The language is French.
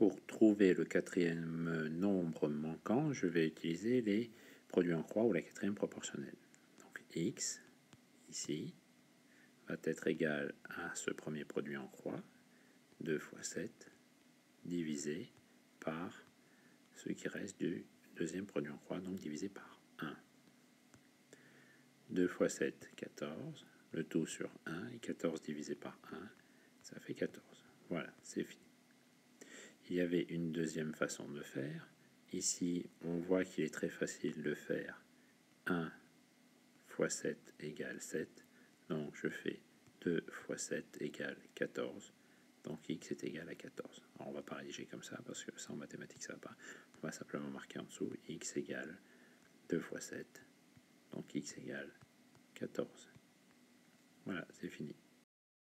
Pour trouver le quatrième nombre manquant, je vais utiliser les produits en croix ou la quatrième proportionnelle. Donc x, ici, va être égal à ce premier produit en croix, 2 fois 7, divisé par ce qui reste du deuxième produit en croix, donc divisé par 1. 2 fois 7, 14. Le tout sur 1 et 14 divisé par 1, ça fait 14. Voilà, c'est fini. Il y avait une deuxième façon de faire. Ici, on voit qu'il est très facile de faire 1 fois 7 égale 7. Donc je fais 2 fois 7 égale 14. Donc x est égal à 14. Alors, on ne va pas rédiger comme ça parce que ça en mathématiques ça va pas. On va simplement marquer en dessous x égale 2 fois 7. Donc x égale 14. Voilà, c'est fini.